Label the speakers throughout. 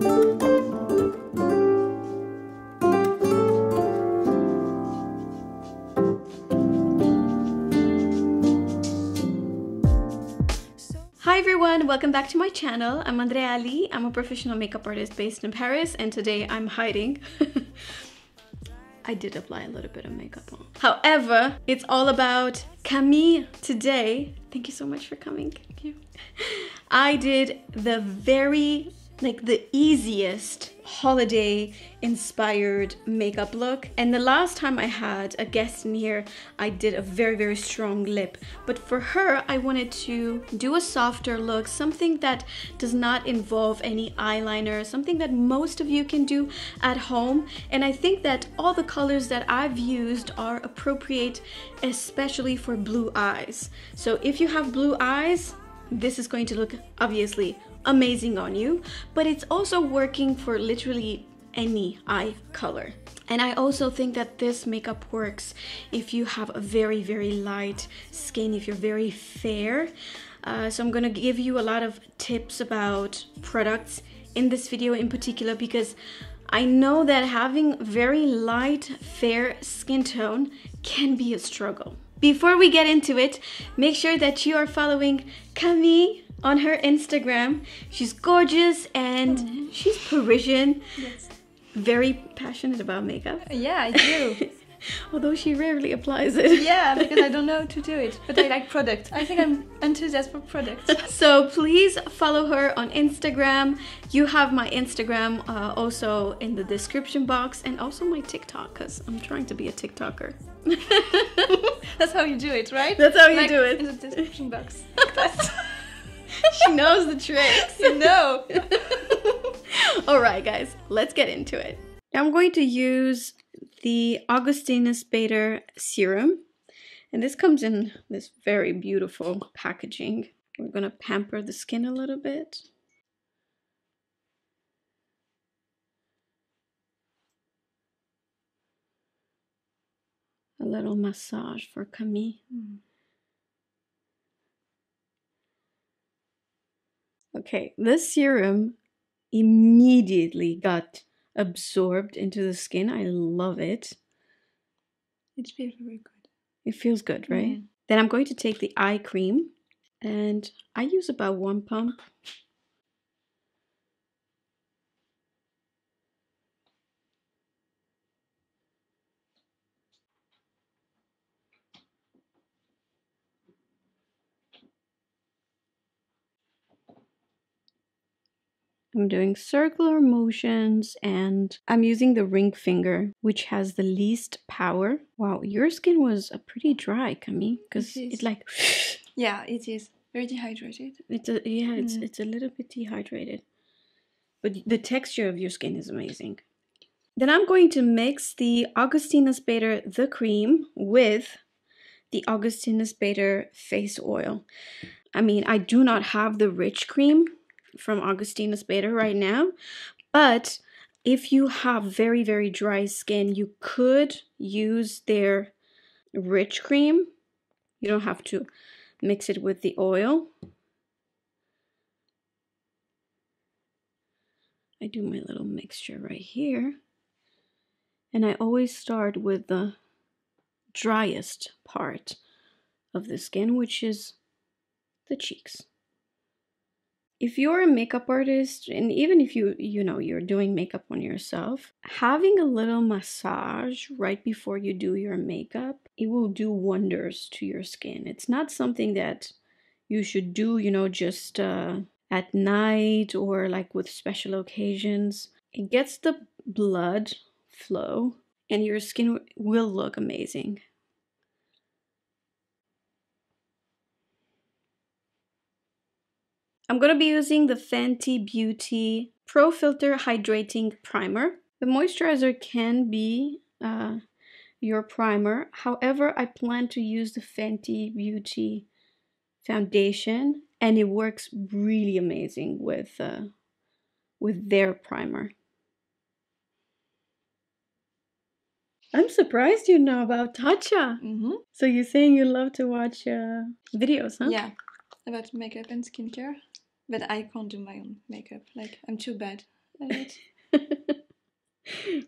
Speaker 1: Hi everyone, welcome back to my channel. I'm Andreea Ali. I'm a professional makeup artist based in Paris and today I'm hiding. I did apply a little bit of makeup on. However, it's all about Camille today. Thank you so much for coming. Thank you. I did the very like the easiest holiday inspired makeup look. And the last time I had a guest in here I did a very very strong lip. But for her I wanted to do a softer look something that does not involve any eyeliner something that most of you can do at home. And I think that all the colors that I've used are appropriate especially for blue eyes. So if you have blue eyes this is going to look obviously amazing on you, but it's also working for literally any eye color. And I also think that this makeup works if you have a very, very light skin, if you're very fair. Uh, so I'm gonna give you a lot of tips about products in this video in particular because I know that having very light, fair skin tone can be a struggle. Before we get into it, make sure that you are following Camille on her Instagram. She's gorgeous and she's Parisian. Yes. Very passionate about makeup.
Speaker 2: Yeah, I do.
Speaker 1: Although she rarely applies it.
Speaker 2: Yeah, because I don't know how to do it. But I like product. I think I'm enthusiastic for products.
Speaker 1: so please follow her on Instagram. You have my Instagram uh, also in the description box and also my TikTok because I'm trying to be a TikToker.
Speaker 2: That's how you do it, right?
Speaker 1: That's how you like do it.
Speaker 2: In the description box.
Speaker 1: she knows the tricks.
Speaker 2: You know.
Speaker 1: All right, guys, let's get into it. I'm going to use the Augustinus Bader serum. And this comes in this very beautiful packaging. We're going to pamper the skin a little bit. A little massage for Camille. Mm. Okay, this serum immediately got absorbed into the skin. I love it.
Speaker 2: It feels very good.
Speaker 1: It feels good, right? Then I'm going to take the eye cream and I use about one pump I'm doing circular motions and I'm using the ring finger, which has the least power. Wow, your skin was a pretty dry, Camille, because it, it, like...
Speaker 2: yeah, it is. Very dehydrated.
Speaker 1: It's a, yeah, it's, mm. it's a little bit dehydrated. But the texture of your skin is amazing. Then I'm going to mix the Augustinus Bader The Cream with the Augustinus Bader Face Oil. I mean, I do not have the rich cream from Augustinus Bader right now. But if you have very, very dry skin, you could use their rich cream. You don't have to mix it with the oil. I do my little mixture right here. And I always start with the driest part of the skin, which is the cheeks if you're a makeup artist and even if you you know you're doing makeup on yourself having a little massage right before you do your makeup it will do wonders to your skin. It's not something that you should do you know just uh, at night or like with special occasions. It gets the blood flow and your skin will look amazing I'm going to be using the Fenty Beauty Pro Filter Hydrating Primer. The moisturizer can be uh, your primer. However, I plan to use the Fenty Beauty foundation and it works really amazing with uh, with their primer. I'm surprised you know about Tatcha. Mm -hmm. So you're saying you love to watch uh, videos, huh?
Speaker 2: Yeah, about makeup and skincare but I can't do my own makeup. Like I'm too bad. Violet.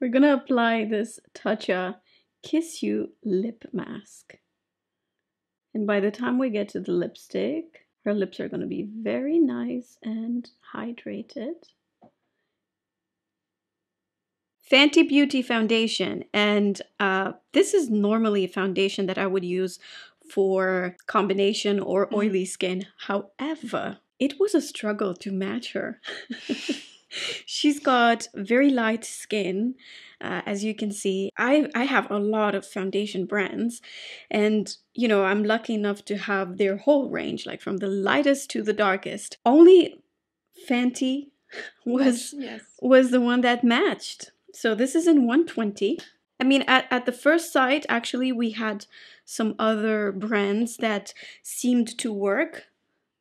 Speaker 1: We're gonna apply this Tatcha Kissu lip mask. And by the time we get to the lipstick, her lips are gonna be very nice and hydrated. Fenty Beauty foundation, and uh, this is normally a foundation that I would use for combination or
Speaker 2: Mhm.
Speaker 1: oily skin. However, it was a struggle to match her. She's got very light skin, uh, as you can see. I I have a lot of foundation brands, and you know I'm lucky enough to have their whole range, like from the lightest to the darkest. Only Fenty was
Speaker 2: yes.
Speaker 1: was the one that matched. So this is in 120. I mean, at, at the first sight, actually, we had some other brands that seemed to work,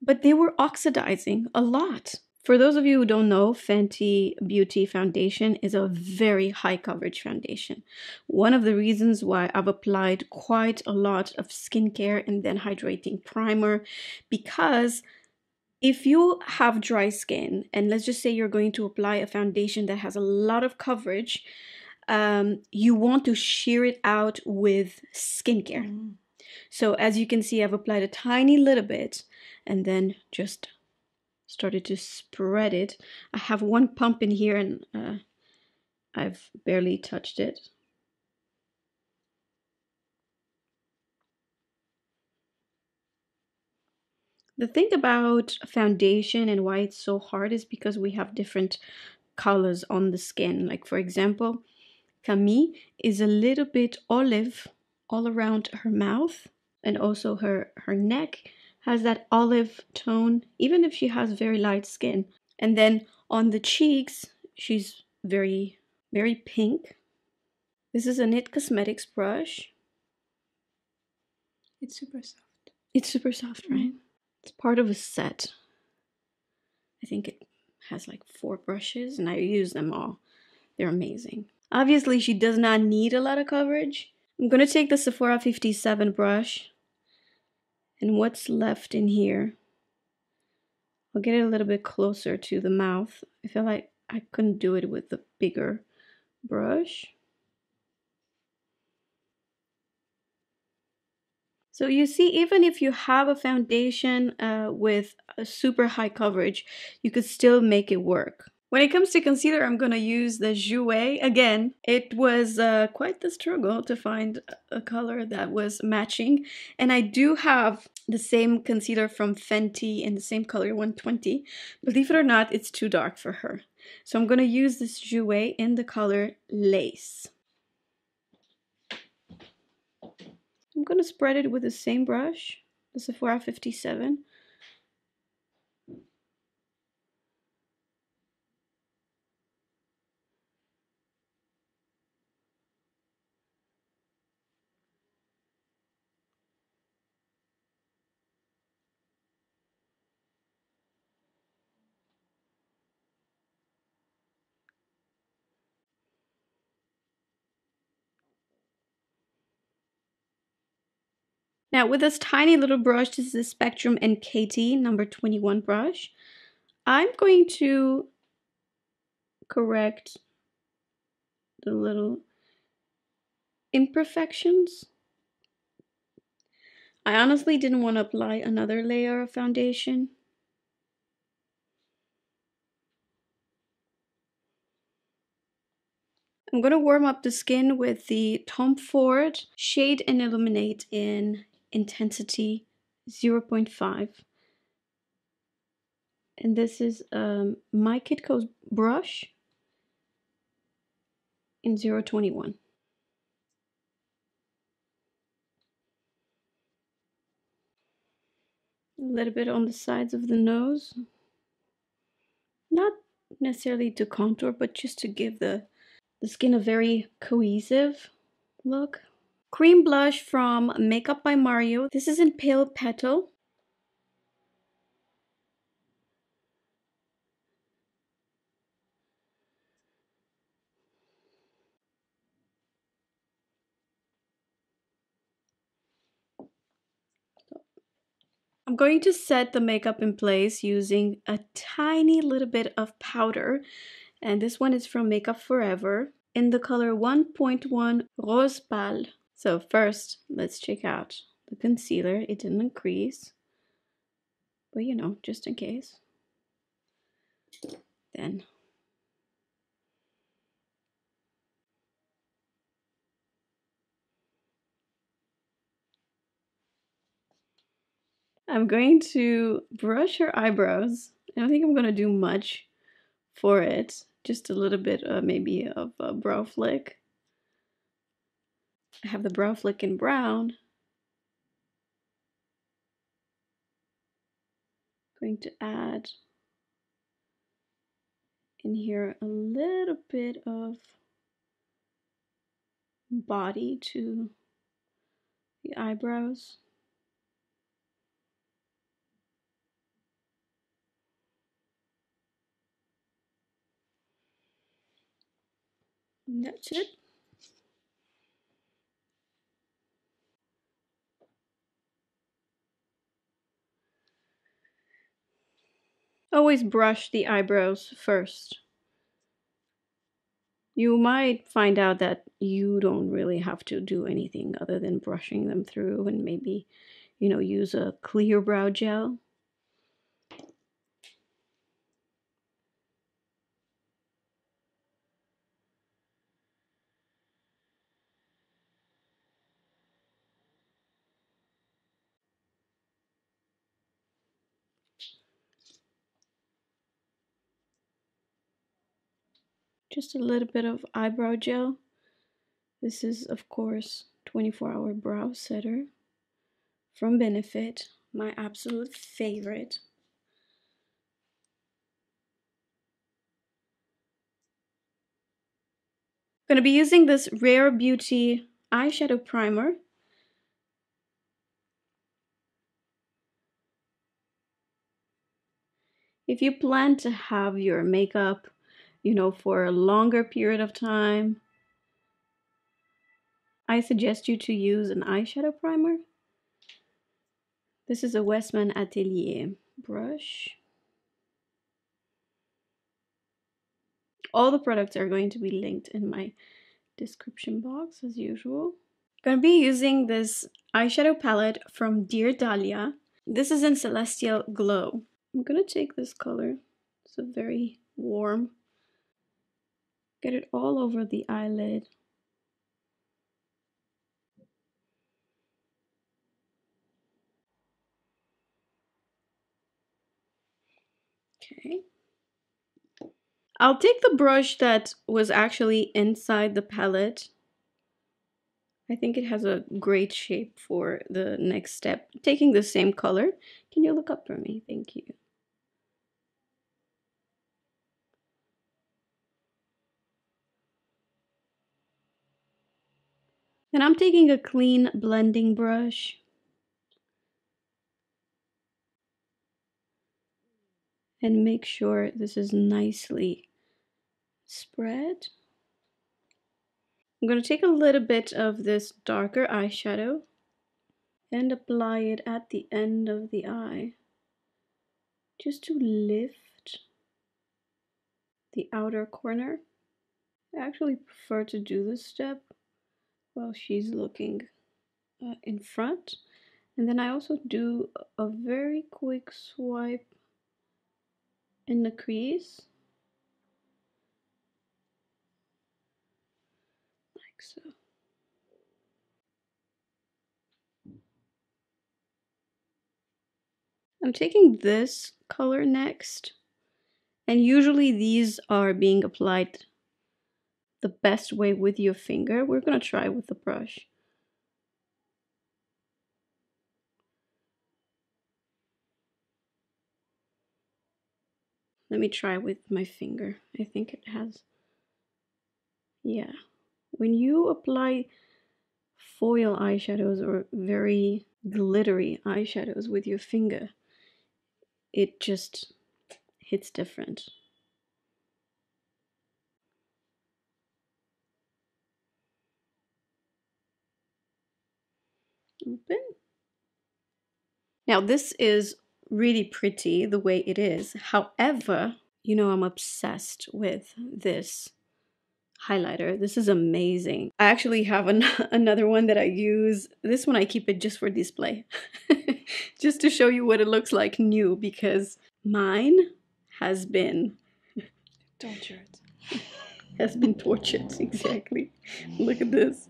Speaker 1: but they were oxidizing a lot. For those of you who don't know, Fenty Beauty Foundation is a very high coverage foundation. One of the reasons why I've applied quite a lot of skincare and then hydrating primer because if you have dry skin and let's just say you're going to apply a foundation that has a lot of coverage um, you want to sheer it out with skincare
Speaker 2: Mm.
Speaker 1: so as you can see i've applied a tiny little bit and then just started to spread it. I have one pump in here and uh, i've barely touched it. The thing about foundation and why it's so hard is because we have different colors on the skin. Like, for example, Camille is a little bit olive all around her mouth and also her, her neck has that olive tone, even if she has very light skin. And then on the cheeks, she's very, very pink. This is a It Cosmetics brush.
Speaker 2: It's super soft.
Speaker 1: It's super soft, right? Mm-hmm. It's part of a set. I think it has like four brushes and I use them all. They're amazing. Obviously, she does not need a lot of coverage. I'm going to take the Sephora 57 brush and what's left in here. I'll get it a little bit closer to the mouth. I feel like I couldn't do it with the bigger brush. So you see, even if you have a foundation uh, with a super high coverage, you could still make it work. When it comes to concealer, I'm going to use the Jouer again. It was uh, quite the struggle to find a color that was matching. And I do have the same concealer from Fenty in the same color, 120. Believe it or not, it's too dark for her. So I'm going to use this Jouer in the color Lace. I'm going to spread it with the same brush, the Sephora 57. Now with this tiny little brush, this is the Spectrum NKT number 21 brush, I'm going to correct the little imperfections. I honestly didn't want to apply another layer of foundation. I'm going to warm up the skin with the Tom Ford Shade and Illuminate in Intensity 0.5. And this is um, my Kitco's brush in 021. A little bit on the sides of the nose. Not necessarily to contour, but just to give the, the skin a very cohesive look. Cream blush from Makeup by Mario. This is in Pale Petal. I'm going to set the makeup in place using a tiny little bit of powder And this one is from Makeup Forever in the color 1.1 Rose Pâle. So first, let's check out the concealer. It didn't increase, but you know, just in case. Then I'm going to brush her eyebrows. I don't think I'm going to do much for it. Just a little bit uh, maybe of a brow flick. I have the brow flick in brown. Going to add in here a little bit of body to the eyebrows. That's it. Always brush the eyebrows first. You might find out that you don't really have to do anything other than brushing them through and maybe, you know, use a clear brow gel. Just a little bit of eyebrow gel. This is, of course, 24 hour brow setter from Benefit, my absolute favorite. I'm going to be using this Rare Beauty eyeshadow primer. If you plan to have your makeup you know, for a longer period of time, I suggest you to use an eyeshadow primer. This is a Westman Atelier brush. All the products are going to be linked in my description box as usual. To be using this eyeshadow palette from Dear Dahlia. This is in Celestial Glow. I'm to take this color. It's a very warm Get it all over the eyelid. Okay. I'll take the brush that was actually inside the palette. I think it has a great shape for the next step. Taking the same color. Can you look up for me? Thank you. And I'm taking a clean blending brush. And make sure this is nicely spread. I'm going to take a little bit of this darker eyeshadow and apply it at the end of the eye just to lift the outer corner. I actually prefer to do this step while she's looking uh, in front. And then I also do a very quick swipe in the crease. Like so. I'm taking this color next. And usually these are being applied the best way with your finger. We're going to try with the brush. Let me try with my finger. I think it has, yeah. When you apply foil eyeshadows or very glittery eyeshadows with your finger, it just hits different. Open. Now this is really pretty the way it is. However, you know I'm obsessed with this highlighter. This is amazing. I actually have an another one that I use. This one I keep it just for display. just to show you what it looks like new because mine has been
Speaker 2: tortured.
Speaker 1: has been tortured, exactly. Look at this.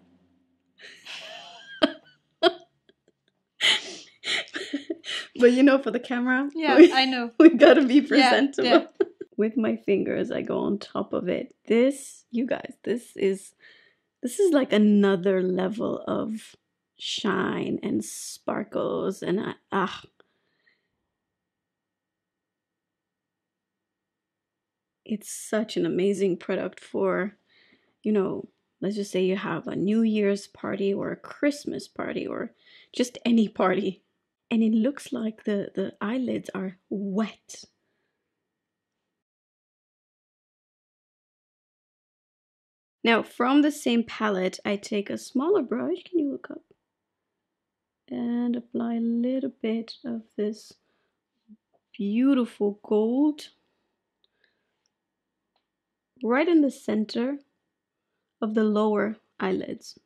Speaker 1: But you know, for the camera,
Speaker 2: Yeah,
Speaker 1: we,
Speaker 2: I know.
Speaker 1: we gotta be presentable.
Speaker 2: yeah.
Speaker 1: With my fingers, I go on top of it. This, you guys, this is this is like another level of shine and sparkles and I, ah. It's such an amazing product for, you know, let's just say you have a New Year's party or a Christmas party or just any party. And it looks like the, the eyelids are wet. Now, from the same palette, I take a smaller brush. Can you look up? And apply a little bit of this beautiful gold right in the center of the lower eyelids.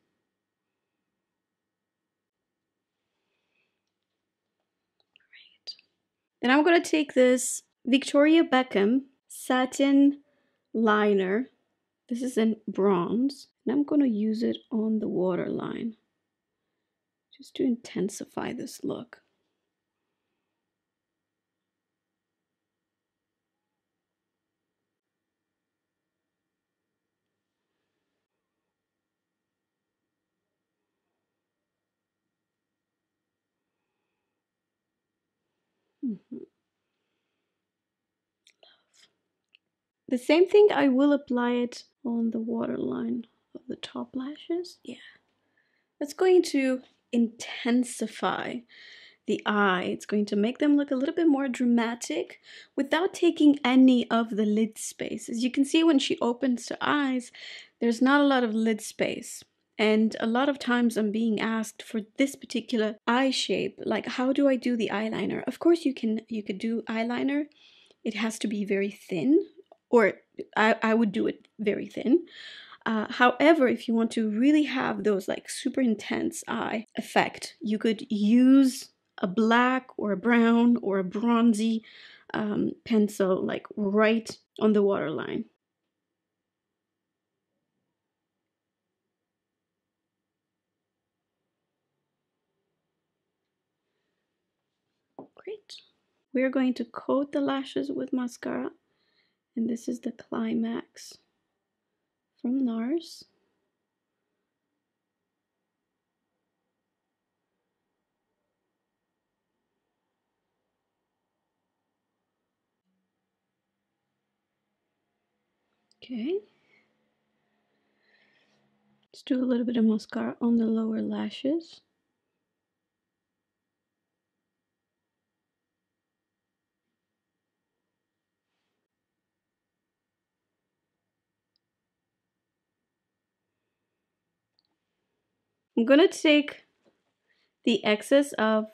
Speaker 1: Then I'm going to take this Victoria Beckham satin liner this is in bronze, and I'm going to use it on the waterline just to intensify this look. Mm -hmm. The same thing, I will apply it on the waterline of the top lashes. Yeah. That's going to intensify the eye. It's going to make them look a little bit more dramatic without taking any of the lid space. As you can see when she opens her eyes, there's not a lot of lid space. And a lot of times I'm being asked for this particular eye shape, like how do I do the eyeliner? Of course you can you could do eyeliner. It has to be very thin or I, I would do it very thin. Uh, however, if you want to really have those like super intense eye effect, you could use a black or a brown or a bronzy um, pencil like right on the waterline. Great. We're going to coat the lashes with mascara and this is the climax from NARS. Okay. Let's do a little bit of mascara on the lower lashes. I'm gonna take the excess of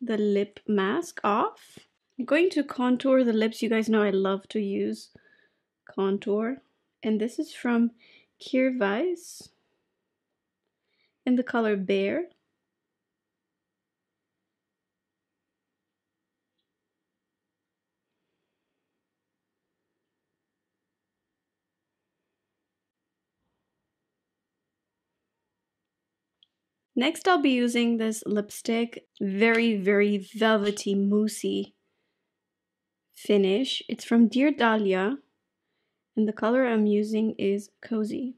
Speaker 1: the lip mask off. I'm going to contour the lips. You guys know I love to use contour. And this is from Weis in the color Bear. Next, I'll be using this lipstick, very, very velvety, moussey finish. It's from Dear Dahlia, and the color I'm using is Cozy.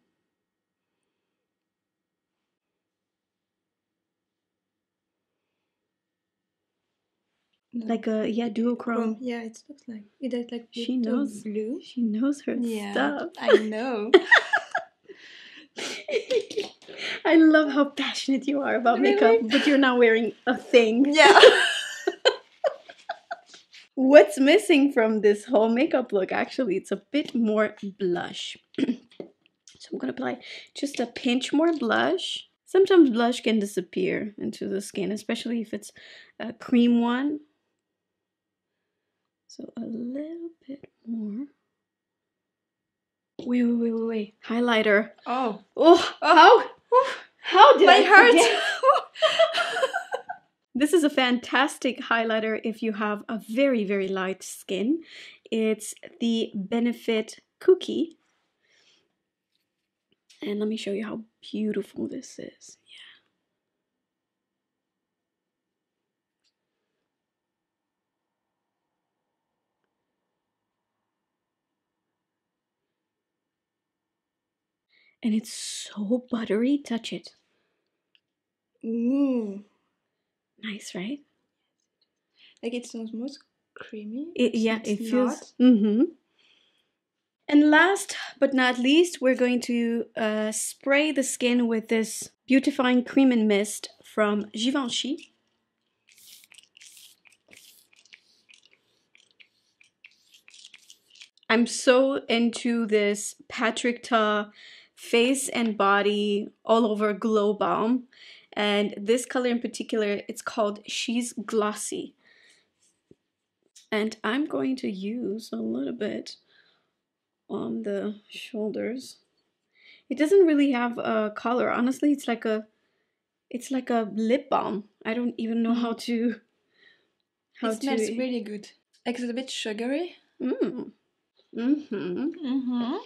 Speaker 1: Like a yeah duochrome.
Speaker 2: Yeah, it looks like it has like
Speaker 1: She knows
Speaker 2: blue.
Speaker 1: She knows her
Speaker 2: Yeah,
Speaker 1: stuff.
Speaker 2: I know.
Speaker 1: I love how passionate you are about
Speaker 2: Really?
Speaker 1: makeup, but you're not wearing a thing.
Speaker 2: yeah.
Speaker 1: What's missing from this whole makeup look? Actually, it's a bit more blush. so I'm gonna apply just a pinch more blush. Sometimes blush can disappear into the skin, especially if it's a cream one. So a little bit more.
Speaker 2: Wait, wait, wait, wait, wait.
Speaker 1: highlighter.
Speaker 2: Oh.
Speaker 1: Oh, oh. how? How did
Speaker 2: My
Speaker 1: I
Speaker 2: heart.
Speaker 1: This is a fantastic highlighter if you have a very, very light skin. It's the Benefit Cookie. And let me show you how beautiful this is. And it's so buttery. Touch it.
Speaker 2: Ooh.
Speaker 1: Nice, right?
Speaker 2: Like it's almost creamy.
Speaker 1: It, yeah, it feels. Mm-hmm. And last but not least, we're going to uh, spray the skin with this beautifying cream and mist from Givenchy. I'm so into this Patrick Ta face and body all over glow balm. And this color in particular, it's called She's Glossy and I'm going to use a little bit on the shoulders. It doesn't really have a color. Honestly, it's like a it's like a lip balm. I don't even know how to how
Speaker 2: it smells
Speaker 1: to
Speaker 2: really good. Like it's a bit sugary.
Speaker 1: mm. Mm-hmm.
Speaker 2: Mm-hmm.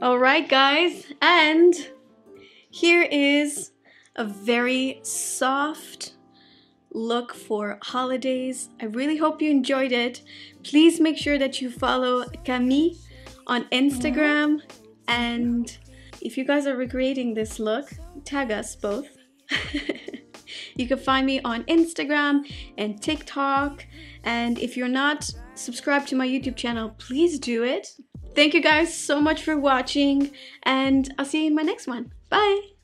Speaker 1: All right, guys, and here is a very soft look for holidays. I really hope you enjoyed it. Please make sure that you follow Camille on Instagram, and if you guys are recreating this look, tag us both. you can find me on Instagram and TikTok. And if you're not subscribed to my YouTube channel, please do it. Thank you guys so much for watching, and I'll see you in my next one. Bye!